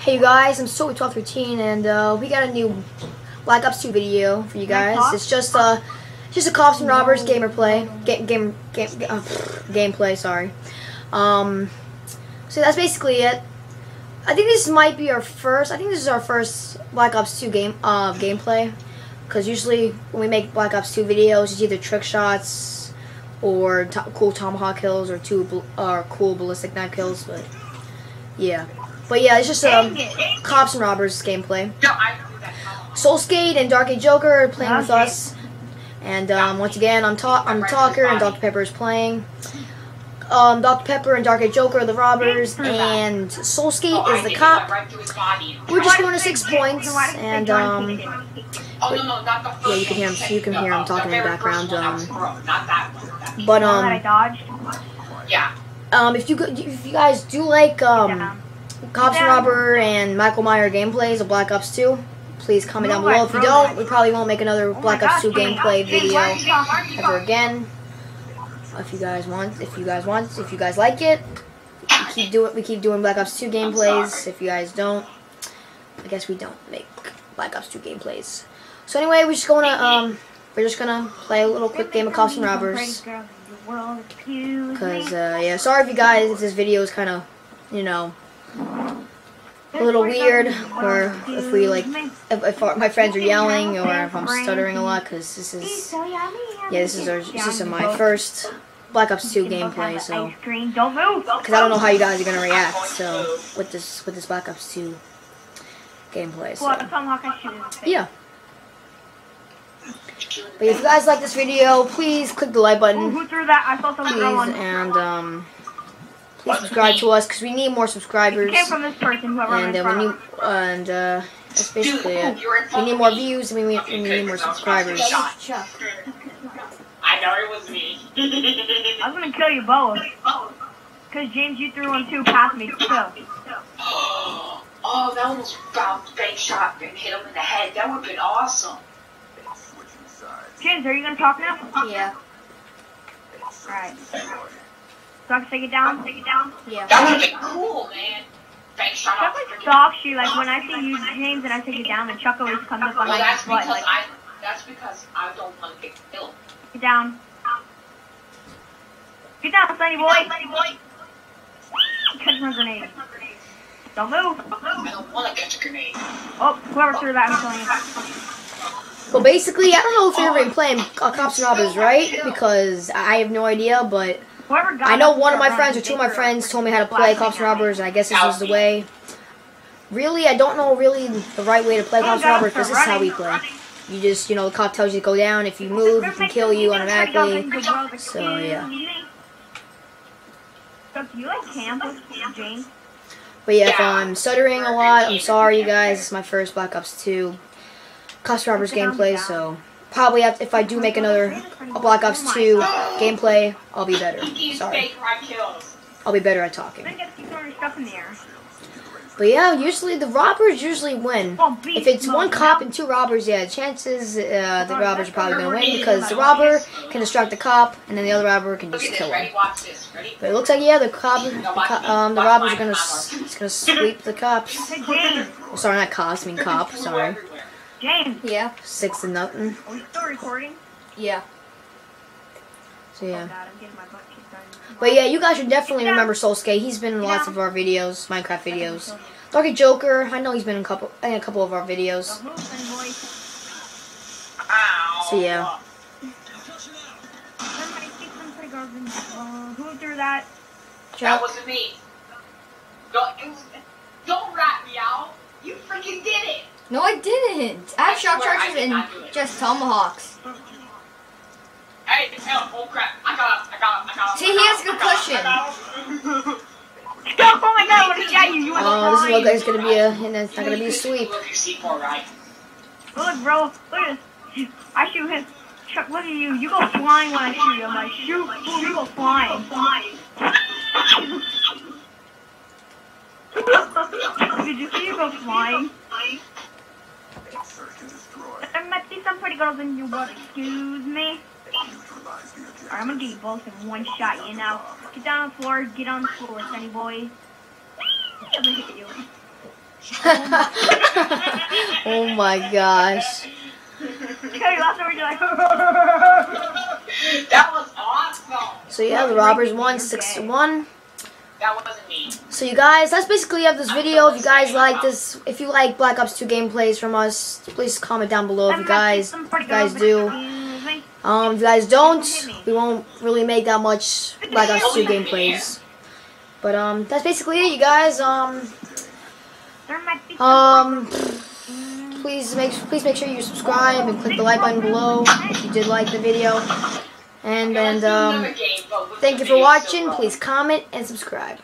Hey you guys, I'm Soy1213 and uh, we got a new Black Ops 2 video for you guys. It's just uh, just a cops and robbers gamer play, game game game uh, gameplay. Sorry. Um, so that's basically it. I think this might be our first. I think this is our first Black Ops 2 game uh, gameplay. Because usually when we make Black Ops 2 videos, it's either trick shots or to cool tomahawk kills or two or cool ballistic knife kills. But yeah. But yeah, it's just um, cops and robbers gameplay. Soulskate and Dark Age Joker are playing with us. And um, once again, I'm, ta I'm Talker and Dr. Pepper is playing. Um, Dr. Pepper and Dark Age Joker are the robbers, and Soulskate is the cop. We're just going to six points, and um, yeah, you can hear him. You can hear him talking in the background. Um, but um, um, if you if you guys do like um Cops and Robber and Michael Meyer gameplays of Black Ops 2. Please comment down below. If you don't, we probably won't make another oh Black Ops 2 gameplay video ever again. If you guys want, if you guys want, if you guys like it, we keep doing we keep doing Black Ops 2 gameplays. If you guys don't, I guess we don't make Black Ops 2 gameplays. So anyway, we're just gonna um we're just gonna play a little quick game of Cops and Robbers. Cause uh, yeah, sorry if you guys if this video is kind of you know a little weird, or if we like, if, if our, my friends are yelling, or if I'm stuttering a lot, because this is, yeah, this is our, this is my first Black Ops 2 gameplay, so, because I don't know how you guys are gonna react, so with this with this Black Ops 2 gameplay, so yeah. But if you guys like this video, please click the like button. Please, and um. Please subscribe to us because we need more subscribers. came from this person, and uh, we need and uh, that's basically it. We need more views and we need, we need more subscribers. I know it was me. I was gonna kill you both. Cause James, you threw one too past me too. Oh, that almost bounced fake shot and hit him in the head. That would have been awesome. James, are you gonna talk now? Yeah. Alright. So I can take it down? Take it down? Yeah. That would have been cool, man. Fake shot. Chuck like stalks you. Like when I see you, James, and I take it down, and Chuck always comes up on well, my that's butt. Because Like, I, that's because I don't want to get killed. get down. Get down, Sunny boy. Sunny boy. Catch my grenade. Don't move. I don't want to catch a grenade. Oh, whoever threw that, I'm killing you. Well, basically, I don't know if you're ever been playing uh, Cops and Robbers, right? Because I have no idea, but Whoever got I know one of my friends or two of my friends told me how to play Cops and Robbers, and I guess this is the way. Really, I don't know really the right way to play Cops and Robbers. This is how we play. You just, you know, the cop tells you to go down. If you move, he can kill you automatically. So, yeah. Do you like camp with James? But yeah, if I'm stuttering a lot, I'm sorry, you guys. It's my first Black Ops 2 Cops and Robbers gameplay, so probably have, if I do make another Black Ops 2 gameplay, I'll be better. Sorry. I'll be better at talking. But yeah, usually the robbers usually win. If it's one cop and two robbers, yeah, chances uh, the robbers are probably going to win because the robber can distract the cop and then the other robber can just kill him. But it looks like yeah, the cop, the, co- um, the robbers are gonna it's gonna sweep the cops. Oh, sorry, not cops. I mean cop. Sorry. Everywhere. James. Yeah. Six to nothing. Are we still recording? Yeah. So Oh, yeah. God, I'm getting my butt kicked out. But yeah, you guys should definitely remember Soulskate. He's been in lots of our videos, Minecraft videos. Darky Joker, I know he's been in a couple in a couple of our videos. Don't move, Sunny boy. Ow. So yeah. Somebody kick some pretty garbage. Uh, who threw that? That wasn't me. Don't, don't rat me out. You freaking did it. No, I didn't. I have I shock charges and not do it. just tomahawks. Hey, hell, oh crap. I got him. I got him. I got him. See, he has good I got him, I got him. Stop! Oh my God! What did you? You went Oh, this flying. looks like it's gonna be a, and it's not gonna be a sweep. Look, you see more, right? Look, bro. Look at. I shoot him. Chuck, look at you. You go flying when I shoot you. I'm like, shoot. Boom, you go flying. Did you see you go flying? I might see some pretty girls in your butt. Excuse me. Alright, I'm gonna get you both in one shot, you know. Get down on the floor, get on the floor, Sunny boy. I'm gonna hit you. oh my gosh. Okay, last time we that was awesome. So yeah, the robbers won six to one. That wasn't me. So you guys, that's basically of this video. If you guys like this, if you like Black Ops 2 gameplays from us, please comment down below if you guys, if you guys do. Um, if you guys don't, we won't really make that much Black Ops 2 gameplays. But um, that's basically it, you guys. Um, um, please make please make sure you subscribe and click the like button below if you did like the video. And and um, thank you for watching. Please comment and subscribe.